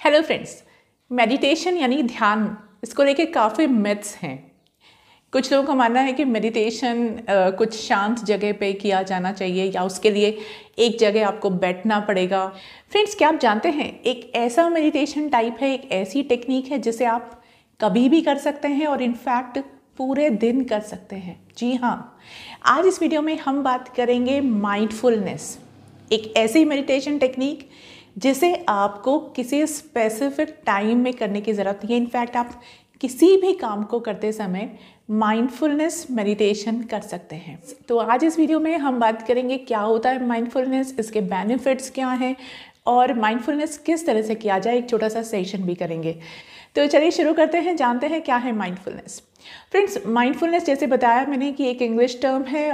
Hello friends meditation यानी ध्यान, इसको लेके काफ़ी मिथ्स हैं। कुछ लोगों का मानना है कि मेडिटेशन कुछ शांत जगह पे किया जाना चाहिए या उसके लिए एक जगह आपको बैठना पड़ेगा। फ्रेंड्स क्या आप जानते हैं, एक ऐसा मेडिटेशन टाइप है, एक ऐसी टेक्निक है जिसे आप कभी भी कर सकते हैं और इनफैक्ट पूरे दिन कर सकते हैं। जी हाँ आज इस वीडियो में हम बात करेंगे माइंडफुलनेस एक ऐसी मेडिटेशन टेक्निक जिसे आपको किसी स्पेसिफिक टाइम में करने की ज़रूरत नहीं है। इनफैक्ट आप किसी भी काम को करते समय माइंडफुलनेस मेडिटेशन कर सकते हैं। तो आज इस वीडियो में हम बात करेंगे क्या होता है माइंडफुलनेस इसके बेनिफिट्स क्या हैं, और माइंडफुलनेस किस तरह से किया जाए, एक छोटा सा सेशन भी करेंगे। तो चलिए शुरू करते हैं, जानते हैं क्या है माइंडफुलनेस फ्रेंड्स माइंडफुलनेस जैसे बताया मैंने कि एक इंग्लिश टर्म है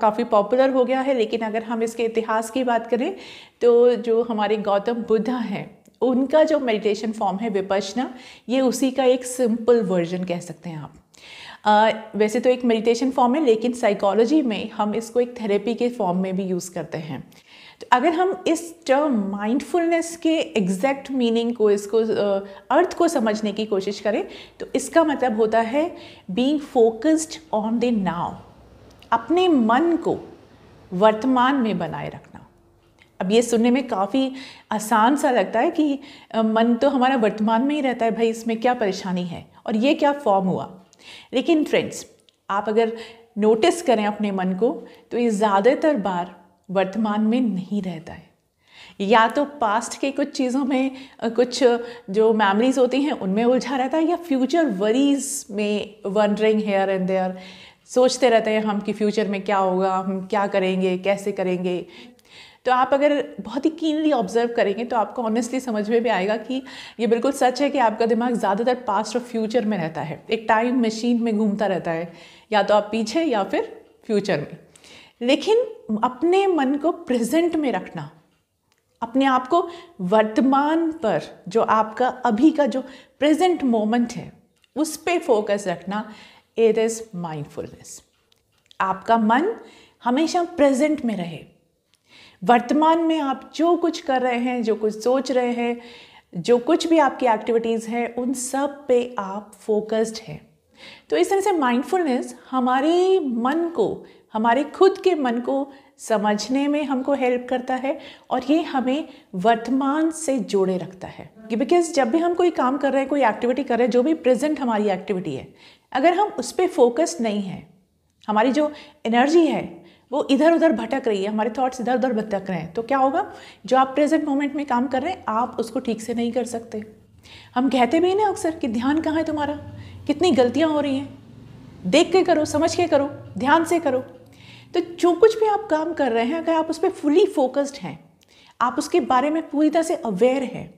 काफ़ी पॉपुलर हो गया है, लेकिन अगर हम इसके इतिहास की बात करें तो जो हमारे गौतम बुद्ध हैं, उनका जो मेडिटेशन फॉर्म है विपशना ये उसी का एक सिंपल वर्जन कह सकते हैं आप। वैसे तो एक मेडिटेशन फॉर्म है, लेकिन साइकोलॉजी में हम इसको एक थेरेपी के फॉर्म में भी यूज़ करते हैं। तो अगर हम इस टर्म माइंडफुलनेस के एग्जैक्ट मीनिंग को, इसको अर्थ को समझने की कोशिश करें तो इसका मतलब होता है being focused on the now अपने मन को वर्तमान में बनाए रखना। अब ये सुनने में काफ़ी आसान सा लगता है कि मन तो हमारा वर्तमान में ही रहता है, भाई इसमें क्या परेशानी है? और ये क्या फॉर्म हुआ? लेकिन फ्रेंड्स आप अगर नोटिस करें अपने मन को तो ये ज़्यादातर बार वर्तमान में नहीं रहता है। या तो पास्ट के कुछ चीज़ों में कुछ जो मेमोरीज होती हैं, उनमें उलझा रहता है, या फ्यूचर वरीज में वनरिंग हेयर एंड देयर सोचते रहते हैं हम कि फ्यूचर में क्या होगा, हम क्या करेंगे, कैसे करेंगे। तो आप अगर बहुत ही कीनली ऑब्ज़र्व करेंगे तो आपको ऑनेस्टली समझ में भी आएगा कि ये बिल्कुल सच है कि आपका दिमाग ज़्यादातर पास्ट और फ्यूचर में रहता है। एक टाइम मशीन में घूमता रहता है, या तो आप पीछे या फिर फ्यूचर में। लेकिन अपने मन को प्रेजेंट में रखना, अपने आप को वर्तमान पर, जो आपका अभी का जो प्रेजेंट मोमेंट है, उस पर फोकस रखना इट इज़ माइंडफुलनेस आपका मन हमेशा प्रेजेंट में रहे। वर्तमान में आप जो कुछ कर रहे हैं, जो कुछ सोच रहे हैं, जो कुछ भी आपकी एक्टिविटीज़ हैं, उन सब पे आप फोकस्ड हैं। तो इस तरह से माइंडफुलनेस हमारे मन को, हमारे खुद के मन को समझने में हमको हेल्प करता है और ये हमें वर्तमान से जोड़े रखता है। बिकॉज़ जब भी हम कोई काम कर रहे हैं, कोई एक्टिविटी कर रहे हैं, जो भी प्रेजेंट हमारी एक्टिविटी है, अगर हम उस पर फोकस नहीं हैं, हमारी जो एनर्जी है वो इधर उधर भटक रही है, हमारे थॉट्स इधर उधर भटक रहे हैं। तो क्या होगा? जो आप प्रेजेंट मोमेंट में काम कर रहे हैं, आप उसको ठीक से नहीं कर सकते। हम कहते भी ना अक्सर कि ध्यान कहाँ है तुम्हारा? कितनी गलतियाँ हो रही हैं? देख के करो, समझ के करो, ध्यान से करो। तो जो कुछ भी आप काम कर रहे हैं, अगर आप उस पर फुली फोकस्ड हैं, आप उसके बारे में पूरी तरह से अवेयर हैं,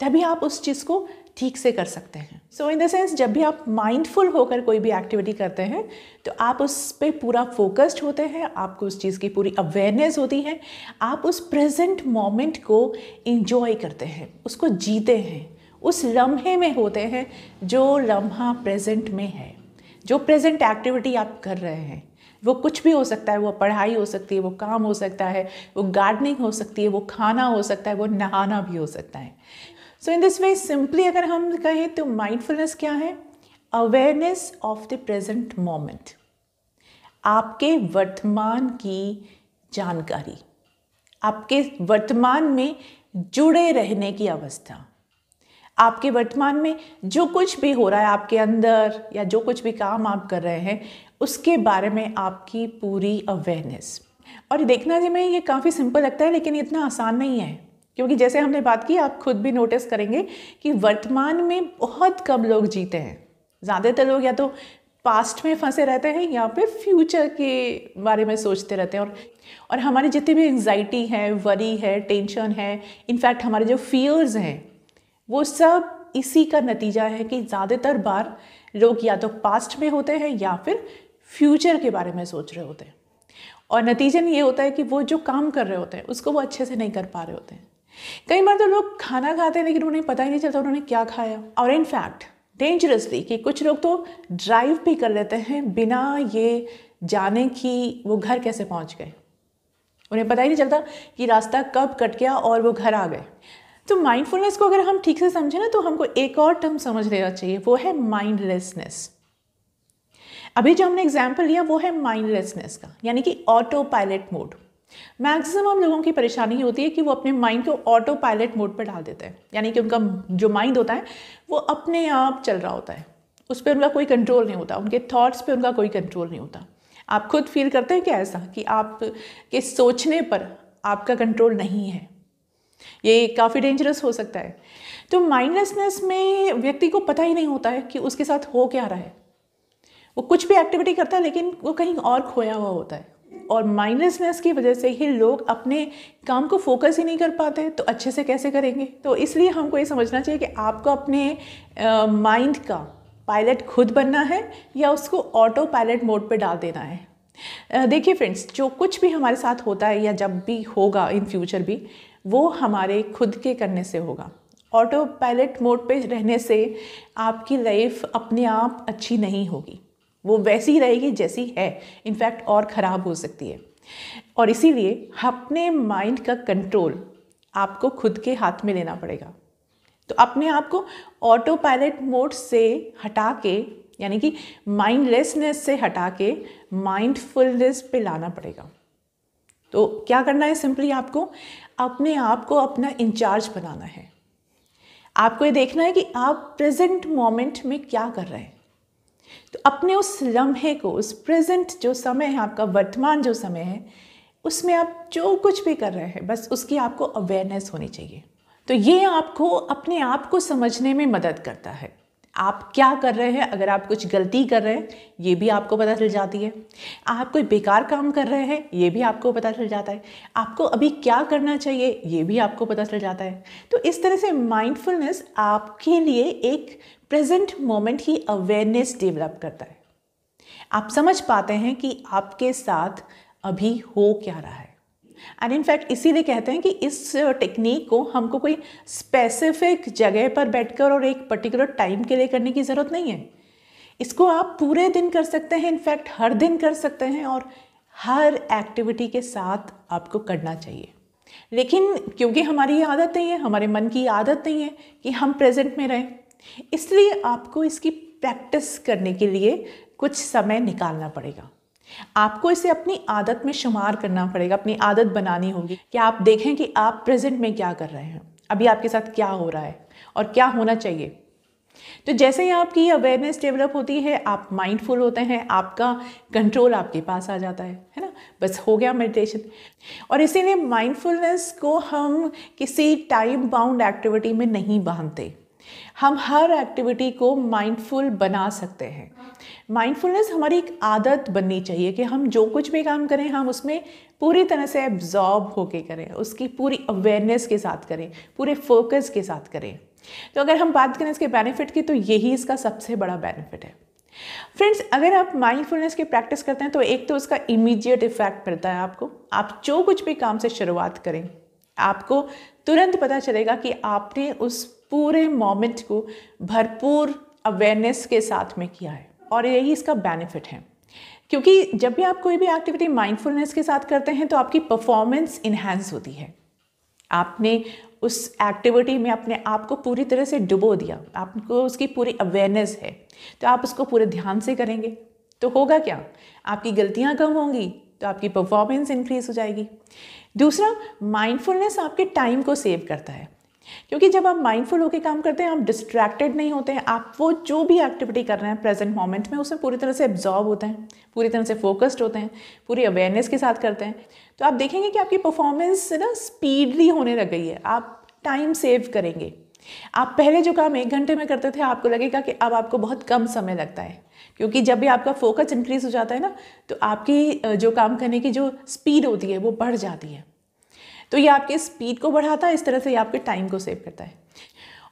तभी आप उस चीज़ को ठीक से कर सकते हैं। सो इन द सेंस जब भी आप माइंडफुल होकर कोई भी एक्टिविटी करते हैं तो आप उस पर पूरा फोकस्ड होते हैं, आपको उस चीज़ की पूरी अवेयरनेस होती है, आप उस प्रेजेंट मोमेंट को इंजॉय करते हैं, उसको जीते हैं, उस लम्हे में होते हैं जो लम्हा प्रेजेंट में है, जो प्रेजेंट एक्टिविटी आप कर रहे हैं। वो कुछ भी हो सकता है, वो पढ़ाई हो सकती है, वो काम हो सकता है, वो गार्डनिंग हो सकती है, वो खाना हो सकता है, वो नहाना भी हो सकता है। सो इन दिस वे सिंपली अगर हम कहें तो माइंडफुलनेस क्या है? Awareness of the present moment आपके वर्तमान की जानकारी. आपके वर्तमान में जुड़े रहने की अवस्था. आपके वर्तमान में जो कुछ भी हो रहा है, आपके अंदर या जो कुछ भी काम आप कर रहे हैं, उसके बारे में आपकी पूरी अवेयरनेस और देखना जी, में ये काफ़ी सिंपल लगता है, लेकिन इतना आसान नहीं है. क्योंकि जैसे हमने बात की, आप खुद भी नोटिस करेंगे कि वर्तमान में बहुत कम लोग जीते हैं। ज़्यादातर लोग या तो पास्ट में फंसे रहते हैं या फिर फ्यूचर के बारे में सोचते रहते हैं। और और हमारी जितनी भी एंजाइटी है वरी है टेंशन है इनफैक्ट हमारे जो फियर्स हैं, वो सब इसी का नतीजा है कि ज़्यादातर बार लोग या तो पास्ट में होते हैं या फिर फ्यूचर के बारे में सोच रहे होते हैं। और नतीजन ये होता है कि वो जो काम कर रहे होते हैं, उसको वो अच्छे से नहीं कर पा रहे होते हैं। कई बार तो लोग खाना खाते हैं, लेकिन उन्हें पता ही नहीं चलता उन्होंने क्या खाया। और इनफैक्ट डेंजरसली कि कुछ लोग तो ड्राइव भी कर लेते हैं बिना ये जाने कि वो घर कैसे पहुँच गए। उन्हें पता ही नहीं चलता कि रास्ता कब कट गया और वो घर आ गए। तो माइंडफुलनेस को अगर हम ठीक से समझें ना तो हमको एक और टर्म समझ लेना चाहिए, वो है माइंडलेसनेस अभी जो हमने एग्ज़ाम्पल लिया, वो है माइंडलेसनेस का, यानी कि ऑटो पायलट मोड मैक्सिमम लोगों की परेशानी होती है कि वो अपने माइंड को ऑटो पायलट मोड पर डाल देते हैं। यानी कि उनका जो माइंड होता है, वो अपने आप चल रहा होता है। उस पर उनका कोई कंट्रोल नहीं होता। उनके थॉट्स पे उनका कोई कंट्रोल नहीं होता। आप खुद फील करते हैं क्या ऐसा? कि आप के सोचने पर आपका कंट्रोल नहीं है। ये काफ़ी डेंजरस हो सकता है। तो माइंडलेसनेस में व्यक्ति को पता ही नहीं होता है कि उसके साथ हो क्या रहा है। वो कुछ भी एक्टिविटी करता है, लेकिन वो कहीं और खोया हुआ होता है। और माइंडलेसनेस की वजह से ही लोग अपने काम को फोकस ही नहीं कर पाते तो अच्छे से कैसे करेंगे? तो इसलिए हमको ये समझना चाहिए कि आपको अपने माइंड का पायलट खुद बनना है या उसको ऑटो पायलट मोड पे डाल देना है। देखिए फ्रेंड्स जो कुछ भी हमारे साथ होता है या जब भी होगा इन फ्यूचर भी, वो हमारे खुद के करने से होगा। ऑटो पायलट मोड पे रहने से आपकी लाइफ अपने आप अच्छी नहीं होगी। वो वैसी ही रहेगी जैसी है। इनफैक्ट और ख़राब हो सकती है। और इसीलिए अपने माइंड का कंट्रोल आपको खुद के हाथ में लेना पड़ेगा। तो अपने आप को ऑटो पायलट मोड से हटा के यानी कि माइंडलेसनेस से हटा के माइंडफुलनेस पे लाना पड़ेगा। तो क्या करना है सिंपली आपको? अपने आप को अपना इंचार्ज बनाना है। आपको ये देखना है कि आप प्रेजेंट मोमेंट में क्या कर रहे हैं। तो अपने उस लम्हे को, उस प्रेजेंट जो समय है, आपका वर्तमान जो समय है, उसमें आप जो कुछ भी कर रहे हैं, बस उसकी आपको अवेयरनेस होनी चाहिए। तो ये आपको, अपने आप को समझने में मदद करता है। आप क्या कर रहे हैं? अगर आप कुछ गलती कर रहे हैं, ये भी आपको पता चल जाती है। आप कोई बेकार काम कर रहे हैं, ये भी आपको पता चल जाता है। आपको अभी क्या करना चाहिए, ये भी आपको पता चल जाता है। तो इस तरह से माइंडफुलनेस आपके लिए एक प्रेजेंट मोमेंट ही अवेयरनेस डेवलप करता है। आप समझ पाते हैं कि आपके साथ अभी हो क्या रहा है। एंड इनफैक्ट इसीलिए कहते हैं कि इस टेक्निक को हमको कोई स्पेसिफिक जगह पर बैठकर और एक पर्टिकुलर टाइम के लिए करने की ज़रूरत नहीं है। इसको आप पूरे दिन कर सकते हैं इनफैक्ट हर दिन कर सकते हैं और हर एक्टिविटी के साथ आपको करना चाहिए। लेकिन क्योंकि हमारी आदत नहीं है, हमारे मन की आदत नहीं है कि हम प्रेजेंट में रहें, इसलिए आपको इसकी प्रैक्टिस करने के लिए कुछ समय निकालना पड़ेगा। आपको इसे अपनी आदत में शुमार करना पड़ेगा, अपनी आदत बनानी होगी कि आप देखें कि आप प्रेजेंट में क्या कर रहे हैं। अभी आपके साथ क्या हो रहा है और क्या होना चाहिए। तो जैसे ही आपकी अवेयरनेस डेवलप होती है, आप माइंडफुल होते हैं, आपका कंट्रोल आपके पास आ जाता है है ना? बस हो गया मेडिटेशन और इसीलिए माइंडफुलनेस को हम किसी टाइम बाउंड एक्टिविटी में नहीं बांधते। हम हर एक्टिविटी को माइंडफुल बना सकते हैं। माइंडफुलनेस हमारी एक आदत बननी चाहिए कि हम जो कुछ भी काम करें, हम उसमें पूरी तरह से एब्जॉर्ब होके करें, उसकी पूरी अवेयरनेस के साथ करें, पूरे फोकस के साथ करें। तो अगर हम बात करें इसके बेनिफिट की तो यही इसका सबसे बड़ा बेनिफिट है। फ्रेंड्स अगर आप माइंडफुलनेस की प्रैक्टिस करते हैं तो एक तो उसका इमीडिएट इफ़ेक्ट मिलता है आपको। आप जो कुछ भी काम से शुरुआत करें, आपको तुरंत पता चलेगा कि आपने उस पूरे मोमेंट को भरपूर अवेयरनेस के साथ में किया है। और यही इसका बेनिफिट है। क्योंकि जब भी आप कोई भी एक्टिविटी माइंडफुलनेस के साथ करते हैं तो आपकी परफॉर्मेंस इन्हेंस होती है। आपने उस एक्टिविटी में अपने आप को पूरी तरह से डुबो दिया। आपको उसकी पूरी अवेयरनेस है। तो आप उसको पूरे ध्यान से करेंगे। तो होगा क्या? आपकी गलतियाँ कम होंगी तो आपकी परफॉर्मेंस इंक्रीज हो जाएगी। दूसरा माइंडफुलनेस आपके टाइम को सेव करता है। क्योंकि जब आप माइंडफुल होकर काम करते हैं, आप डिस्ट्रैक्टेड नहीं होते हैं, आप वो जो भी एक्टिविटी कर रहे हैं प्रेजेंट मोमेंट में, उसमें पूरी तरह से एब्जॉर्ब होते हैं, पूरी तरह से फोकस्ड होते हैं, पूरी अवेयरनेस के साथ करते हैं। तो आप देखेंगे कि आपकी परफॉर्मेंस ना स्पीडली होने लग गई है, आप टाइम सेव करेंगे। आप पहले जो काम एक घंटे में करते थे, आपको लगेगा कि अब आपको बहुत कम समय लगता है, क्योंकि जब भी आपका फोकस इंक्रीज हो जाता है ना तो आपकी जो काम करने की जो स्पीड होती है, वो बढ़ जाती है। तो ये आपके स्पीड को बढ़ाता है, इस तरह से ये आपके टाइम को सेव करता है।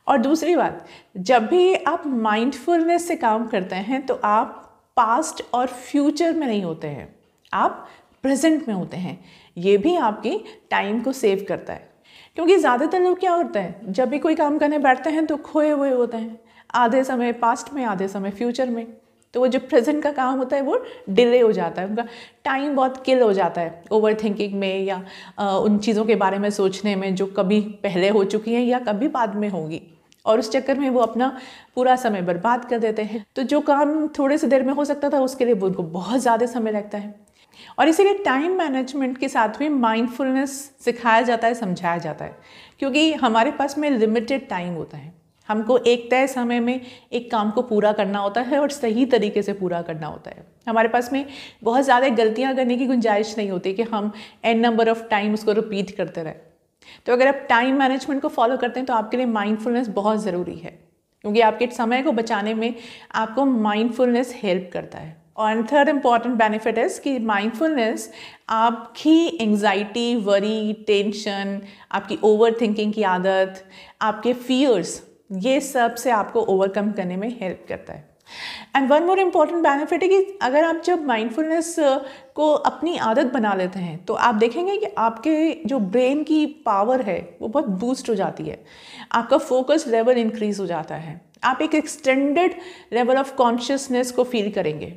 और दूसरी बात, जब भी आप माइंडफुलनेस से काम करते हैं तो आप पास्ट और फ्यूचर में नहीं होते हैं। आप प्रेजेंट में होते हैं। ये भी आपकी टाइम को सेव करता है। क्योंकि ज़्यादातर लोग क्या होते हैं, जब भी कोई काम करने बैठते हैं तो खोए हुए होते हैं। आधे समय पास्ट में, आधे समय फ्यूचर में। तो वो जो प्रेजेंट का काम होता है वो डिले हो जाता है। उनका टाइम बहुत किल हो जाता है ओवर थिंकिंग में या आ, उन चीज़ों के बारे में सोचने में जो कभी पहले हो चुकी हैं या कभी बाद में होगी। और उस चक्कर में वो अपना पूरा समय बर्बाद कर देते हैं। तो जो काम थोड़े से देर में हो सकता था उसके लिए उनको बहुत ज़्यादा समय लगता है। और इसीलिए टाइम मैनेजमेंट के साथ भी माइंडफुलनेस सिखाया जाता है समझाया जाता है। क्योंकि हमारे पास में लिमिटेड टाइम होता है। हमको एक तय समय में एक काम को पूरा करना होता है और सही तरीके से पूरा करना होता है। हमारे पास में बहुत ज़्यादा गलतियाँ करने की गुंजाइश नहीं होती कि हम एन नंबर ऑफ़ टाइम उसको रिपीट करते रहें। तो अगर आप टाइम मैनेजमेंट को फॉलो करते हैं तो आपके लिए माइंडफुलनेस बहुत ज़रूरी है, क्योंकि आपके समय को बचाने में आपको माइंडफुलनेस हेल्प करता है। और थर्ड इंपॉर्टेंट बेनिफिट इज़ कि माइंडफुलनेस आपकी एंजाइटी वरी टेंशन आपकी ओवर थिंकिंग की आदत, आपके फियर्स ये सबसे आपको ओवरकम करने में हेल्प करता है। And one more important benefit है कि अगर आप जब माइंडफुलनेस को अपनी आदत बना लेते हैं तो आप देखेंगे कि आपके जो ब्रेन की पावर है वो बहुत बूस्ट हो जाती है। आपका फोकस लेवल इंक्रीज हो जाता है। आप एक एक्सटेंडेड लेवल ऑफ़ कॉन्शियसनेस को फील करेंगे।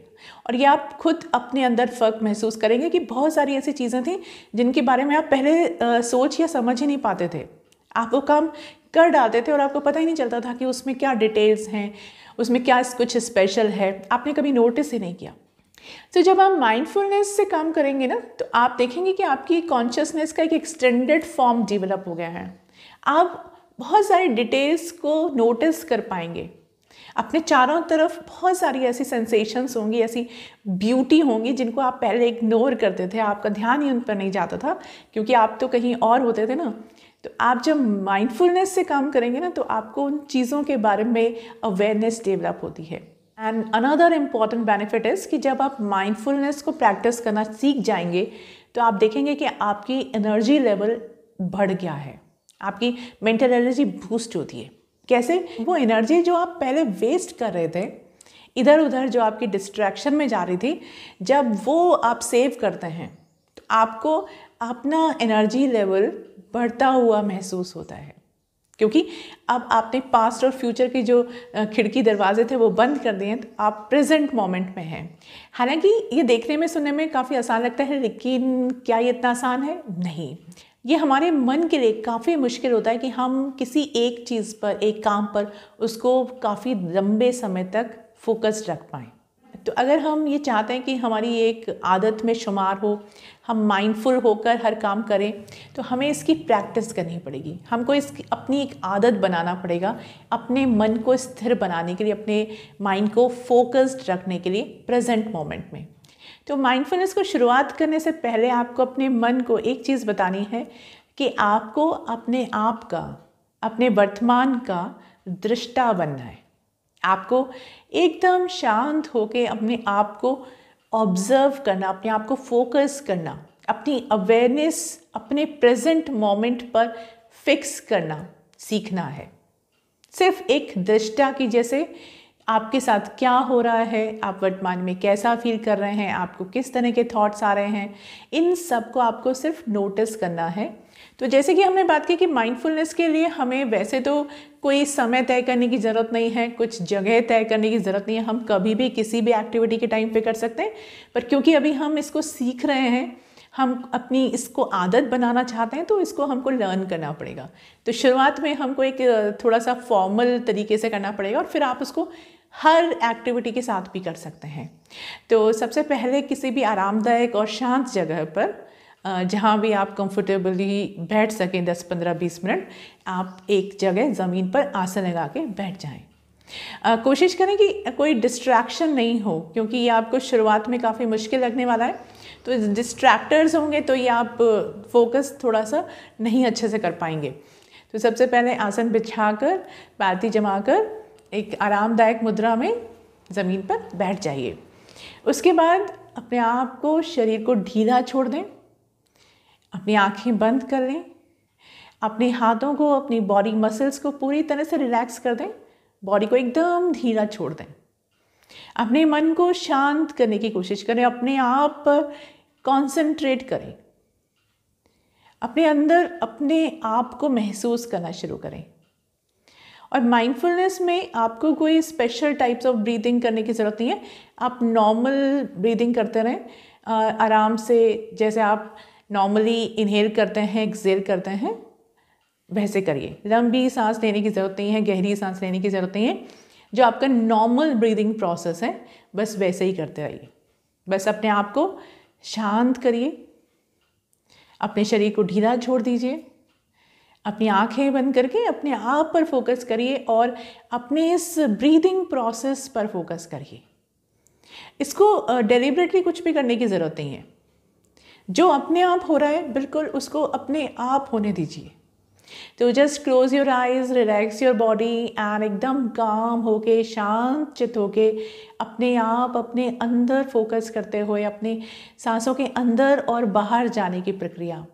और ये आप खुद अपने अंदर फ़र्क महसूस करेंगे कि बहुत सारी ऐसी चीज़ें थी जिनके बारे में आप पहले आ, सोच या समझ ही नहीं पाते थे। आप वो काम कर डालते थे और आपको पता ही नहीं चलता था कि उसमें क्या डिटेल्स हैं, उसमें क्या कुछ स्पेशल है। आपने कभी नोटिस ही नहीं किया। तो जब आप माइंडफुलनेस से काम करेंगे ना तो आप देखेंगे कि आपकी कॉन्शियसनेस का एक एक्सटेंडेड फॉर्म डेवलप हो गया है। आप बहुत सारी डिटेल्स को नोटिस कर पाएँगे। अपने चारों तरफ़ बहुत सारी ऐसी सेंसेशंस होंगी, ऐसी ब्यूटी होंगी जिनको आप पहले इग्नोर करते थे। आपका ध्यान ही उन पर नहीं जाता था, क्योंकि आप तो कहीं और होते थे ना। तो आप जब माइंडफुलनेस से काम करेंगे ना तो आपको उन चीज़ों के बारे में अवेयरनेस डेवलप होती है। And another important benefit is कि जब आप माइंडफुलनेस को प्रैक्टिस करना सीख जाएँगे तो आप देखेंगे कि आपकी एनर्जी लेवल बढ़ गया है। आपकी मेंटल एनर्जी बूस्ट होती है। कैसे? वो एनर्जी जो आप पहले वेस्ट कर रहे थे इधर उधर जो आपकी डिस्ट्रैक्शन में जा रही थी, जब वो आप सेव करते हैं तो आपको अपना एनर्जी लेवल बढ़ता हुआ महसूस होता है। क्योंकि अब आपने पास्ट और फ्यूचर के जो खिड़की दरवाजे थे वो बंद कर दिए हैं तो आप प्रेजेंट मोमेंट में हैं। हालाँकि ये देखने में, सुनने में काफ़ी आसान लगता है, लेकिन क्या ये इतना आसान है? नहीं। ये हमारे मन के लिए काफ़ी मुश्किल होता है कि हम किसी एक चीज़ पर, एक काम पर उसको काफ़ी लंबे समय तक फोकस्ड रख पाएँ। तो अगर हम ये चाहते हैं कि हमारी एक आदत में शुमार हो, हम माइंडफुल होकर हर काम करें तो हमें इसकी प्रैक्टिस करनी पड़ेगी। हमको इसकी अपनी एक आदत बनाना पड़ेगा, अपने मन को स्थिर बनाने के लिए, अपने माइंड को फोकस्ड रखने के लिए प्रेजेंट मोमेंट में। तो माइंडफुलनेस को शुरुआत करने से पहले आपको अपने मन को एक चीज़ बतानी है कि आपको अपने आप का, अपने वर्तमान का दृष्टा बनना है। आपको एकदम शांत होकर अपने आप को ऑब्ज़र्व करना, अपने आप को फोकस करना, अपनी अवेयरनेस अपने प्रेजेंट मोमेंट पर फिक्स करना सीखना है। सिर्फ़ एक दृष्टा की जैसे आपके साथ क्या हो रहा है, आप वर्तमान में कैसा फील कर रहे हैं, आपको किस तरह के थॉट्स आ रहे हैं, इन सबको आपको सिर्फ़ नोटिस करना है। तो जैसे कि हमने बात की कि माइंडफुलनेस के लिए हमें वैसे तो कोई समय तय करने की ज़रूरत नहीं है, कुछ जगह तय करने की ज़रूरत नहीं है, हम कभी भी किसी भी एक्टिविटी के टाइम पे कर सकते हैं, पर क्योंकि अभी हम इसको सीख रहे हैं, हम अपनी इसको आदत बनाना चाहते हैं तो इसको हमको लर्न करना पड़ेगा। तो शुरुआत में हमको एक थोड़ा सा फॉर्मल तरीके से करना पड़ेगा और फिर आप उसको हर एक्टिविटी के साथ भी कर सकते हैं। तो सबसे पहले किसी भी आरामदायक और शांत जगह पर जहाँ भी आप कंफर्टेबली बैठ सकें 10 15 20 मिनट, आप एक जगह ज़मीन पर आसन लगा के बैठ जाएँ। कोशिश करें कि कोई डिस्ट्रैक्शन नहीं हो, क्योंकि ये आपको शुरुआत में काफ़ी मुश्किल लगने वाला है। तो डिस्ट्रैक्टर्स होंगे तो ये आप फोकस थोड़ा सा नहीं अच्छे से कर पाएँगे। तो सबसे पहले आसन बिछा कर बिछाकर जमा कर एक आरामदायक मुद्रा में ज़मीन पर बैठ जाइए। उसके बाद अपने आप को शरीर को ढीला छोड़ दें। अपनी आँखें बंद कर लें अपने हाथों को, अपनी बॉडी मसल्स को पूरी तरह से रिलैक्स कर दें बॉडी को एकदम धीरा छोड़ दें। अपने मन को शांत करने की कोशिश करें, अपने आप पर कॉन्सेंट्रेट करें। अपने अंदर अपने आप को महसूस करना शुरू करें। और माइंडफुलनेस में आपको कोई स्पेशल टाइप्स ऑफ़ ब्रीदिंग करने की ज़रूरत नहीं है। आप नॉर्मल ब्रीदिंग करते रहें आराम से, जैसे आप नॉर्मली इनहेल करते हैं एक्सेल करते हैं, वैसे करिए। लंबी सांस लेने की ज़रूरत नहीं है, गहरी सांस लेने की ज़रूरत नहीं है। जो आपका नॉर्मल ब्रीदिंग प्रोसेस है, बस वैसे ही करते रहिए। बस अपने आप को शांत करिए। अपने शरीर को ढीला छोड़ दीजिए। अपनी आँखें बंद करके अपने आप पर फोकस करिए और अपने इस ब्रीदिंग प्रोसेस पर फोकस करिए। इसको डेलिबरेटली कुछ भी करने की ज़रूरत नहीं है। जो अपने आप हो रहा है, बिल्कुल उसको अपने आप होने दीजिए। तो just close your eyes relax your body and एकदम काम होके, शांत चित होके अपने आप, अपने अंदर फोकस करते हुए, अपने सांसों के अंदर और बाहर जाने की प्रक्रिया।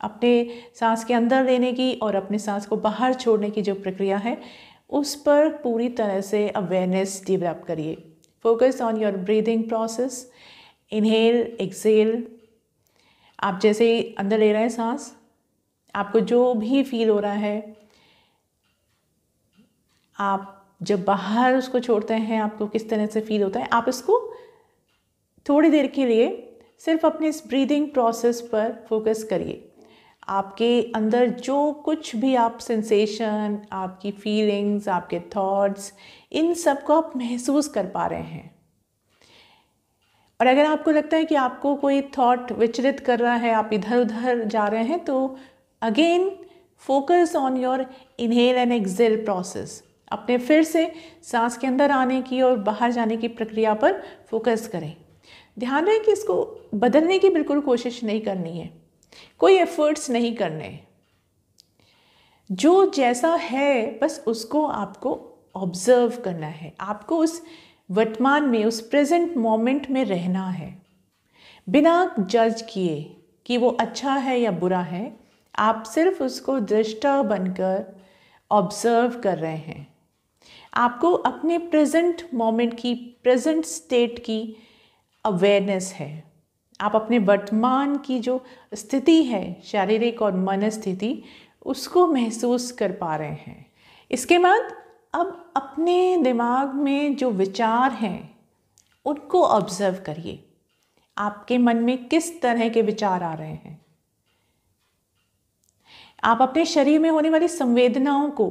अपने सांस के अंदर लेने की और अपने सांस को बाहर छोड़ने की जो प्रक्रिया है, उस पर पूरी तरह से अवेयरनेस डेवलप करिए। Focus on your breathing process inhale exhale आप जैसे ही अंदर ले रहे हैं सांस, आपको जो भी फील हो रहा है, आप जब बाहर उसको छोड़ते हैं, आपको किस तरह से फील होता है, आप इसको थोड़ी देर के लिए सिर्फ़ अपने इस ब्रीदिंग प्रोसेस पर फोकस करिए। आपके अंदर जो कुछ भी आप सेंसेशन आपकी फीलिंग्स आपके थॉट्स इन सबको आप महसूस कर पा रहे हैं। और अगर आपको लगता है कि आपको कोई थॉट विचलित कर रहा है, आप इधर उधर जा रहे हैं तो again focus on your inhale and exhale process अपने फिर से सांस के अंदर आने की और बाहर जाने की प्रक्रिया पर फोकस करें। ध्यान रहे कि इसको बदलने की बिल्कुल कोशिश नहीं करनी है। कोई एफर्ट्स नहीं करने जो जैसा है, बस उसको आपको ऑब्ज़र्व करना है। आपको उस वर्तमान में उस प्रेजेंट मोमेंट में रहना है। बिना जज किए कि वो अच्छा है या बुरा है, आप सिर्फ़ उसको दृष्टा बनकर ऑब्ज़र्व कर रहे हैं। आपको अपने प्रेजेंट मोमेंट की प्रेजेंट स्टेट की अवेयरनेस है। आप अपने वर्तमान की जो स्थिति है, शारीरिक और मन स्थिति उसको महसूस कर पा रहे हैं। इसके बाद अब अपने दिमाग में जो विचार हैं, उनको ऑब्ज़र्व करिए। आपके मन में किस तरह के विचार आ रहे हैं? आप अपने शरीर में होने वाली संवेदनाओं को,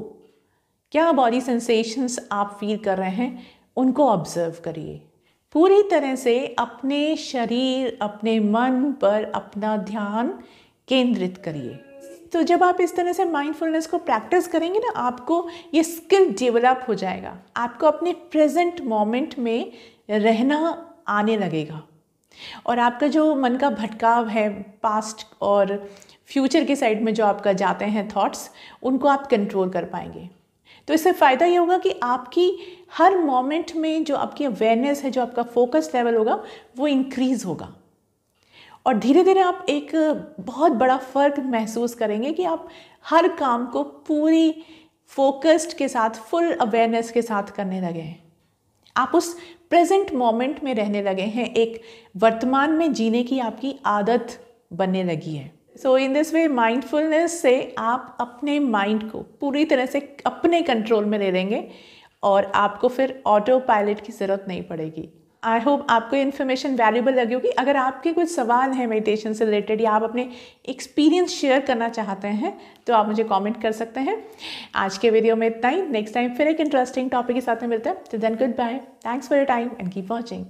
क्या बॉडी सेंसेशंस आप फील कर रहे हैं, उनको ऑब्ज़र्व करिए। पूरी तरह से अपने शरीर, अपने मन पर अपना ध्यान केंद्रित करिए। तो जब आप इस तरह से माइंडफुलनेस को प्रैक्टिस करेंगे ना, आपको ये स्किल डेवलप हो जाएगा। आपको अपने प्रेजेंट मोमेंट में रहना आने लगेगा। और आपका जो मन का भटकाव है पास्ट और फ्यूचर के साइड में जो आपका जाते हैं थॉट्स उनको आप कंट्रोल कर पाएँगे। तो इससे फ़ायदा ये होगा कि आपकी हर मोमेंट में जो आपकी अवेयरनेस है, जो आपका फोकस लेवल होगा, वो इंक्रीज़ होगा। और धीरे धीरे आप एक बहुत बड़ा फ़र्क महसूस करेंगे कि आप हर काम को पूरी फोकस्ड के साथ फुल अवेयरनेस के साथ करने लगे हैं। आप उस प्रेजेंट मोमेंट में रहने लगे हैं, एक वर्तमान में जीने की आपकी आदत बनने लगी है। सो इन दिस वे माइंडफुलनेस से आप अपने माइंड को पूरी तरह से अपने कंट्रोल में ले लेंगे और आपको फिर ऑटो पायलट की ज़रूरत नहीं पड़ेगी। आई होप आपको ये इन्फॉर्मेशन वैल्यूबल लगी होगी। अगर आपके कुछ सवाल हैं मेडिटेशन से रिलेटेड या आप अपने एक्सपीरियंस शेयर करना चाहते हैं तो आप मुझे कमेंट कर सकते हैं। आज के वीडियो में इतना ही। नेक्स्ट टाइम फिर एक इंटरेस्टिंग टॉपिक के साथ में मिलते हैं। तो then goodbye thanks for your time and keep watching